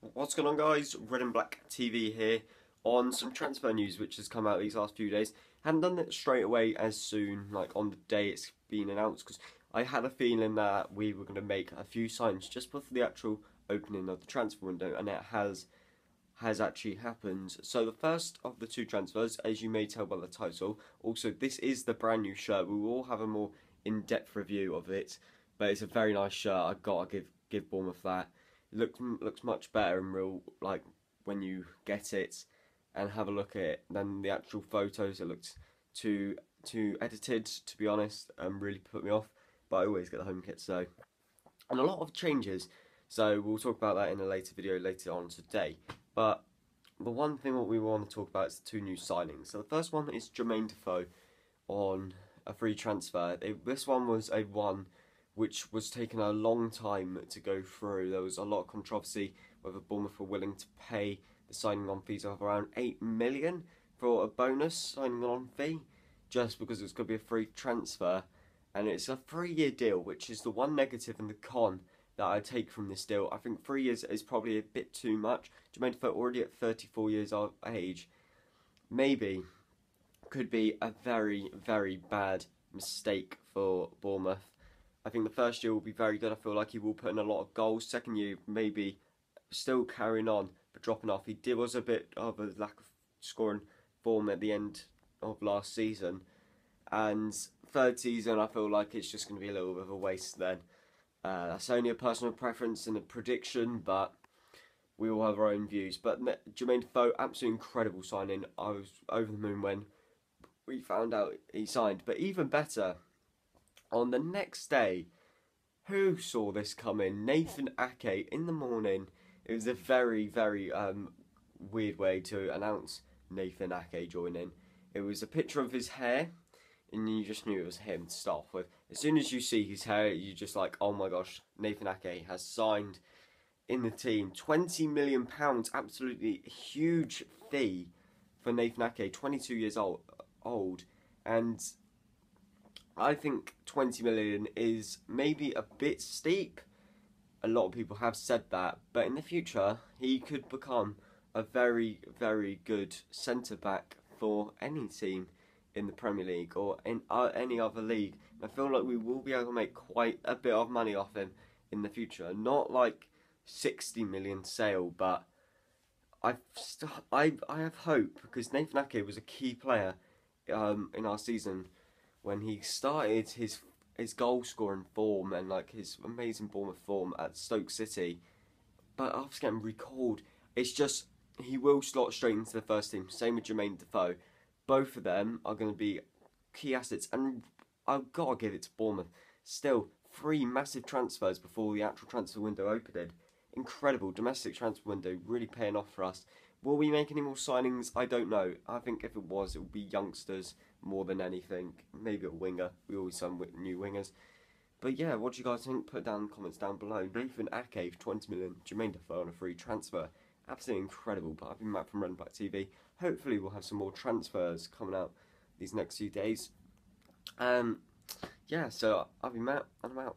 What's going on guys? Red and Black TV here on some transfer news which has come out these last few days. Hadn't done it straight away as soon, like on the day it's been announced, because I had a feeling that we were going to make a few signs just before the actual opening of the transfer window, and it has has actually happened. So the first of the two transfers, as you may tell by the title, also this is the brand new shirt. We will have a more in-depth review of it, but it's a very nice shirt. I've got to give give Bournemouth that. Looks looks much better in real like when you get it and have a look at it than the actual photos. It looks too too edited to be honest and really put me off. But I always get the home kit so and a lot of changes. So we'll talk about that in a later video later on today. But the one thing what we want to talk about is the two new signings. So the first one is Jermain Defoe on a free transfer. It, this one was a one which was taking a long time to go through. There was a lot of controversy whether Bournemouth were willing to pay the signing on fees of around 8 million for a bonus signing on fee just because it was going to be a free transfer and it's a three year deal which is the one negative and the con that I take from this deal. I think three years is probably a bit too much. Jermain Defoe already at 34 years of age maybe could be a very very bad mistake for Bournemouth I think the first year will be very good. I feel like he will put in a lot of goals. Second year, maybe still carrying on, but dropping off. He did was a bit of a lack of scoring form at the end of last season. And third season, I feel like it's just going to be a little bit of a waste then. Uh, that's only a personal preference and a prediction, but we all have our own views. But Jermain Defoe, absolutely incredible signing. I was over the moon when we found out he signed. But even better, on the next day, who saw this coming? Nathan Ake in the morning. It was a very, very um, weird way to announce Nathan Ake joining. It was a picture of his hair, and you just knew it was him to start with. As soon as you see his hair, you just like, oh my gosh, Nathan Ake has signed in the team. Twenty million pounds, absolutely huge fee for Nathan Ake, twenty two years old, old, and I think 20 million is maybe a bit steep. A lot of people have said that, but in the future, he could become a very, very good centre back for any team in the Premier League or in uh, any other league. And I feel like we will be able to make quite a bit of money off him in the future. Not like 60 million sale, but I've st- I I have hope because Nathan Ake was a key player um, in our season when he started his his goal scoring form and like his amazing Bournemouth form at Stoke City, but after getting recalled, it's just he will slot straight into the first team. Same with Jermain Defoe. Both of them are going to be key assets, and I've got to give it to Bournemouth. Still, three massive transfers before the actual transfer window opened. Incredible domestic transfer window, really paying off for us. Will we make any more signings? I don't know. I think if it was, it would be youngsters more than anything. Maybe a winger. We always sign new wingers. But yeah, what do you guys think? Put down in the comments down below. Nathan Ake, for 20 million. Jermain Defoe on a free transfer. Absolutely incredible. But I've been Matt from Red Black TV. Hopefully we'll have some more transfers coming out these next few days. Um, yeah, so I've been Matt and I'm out.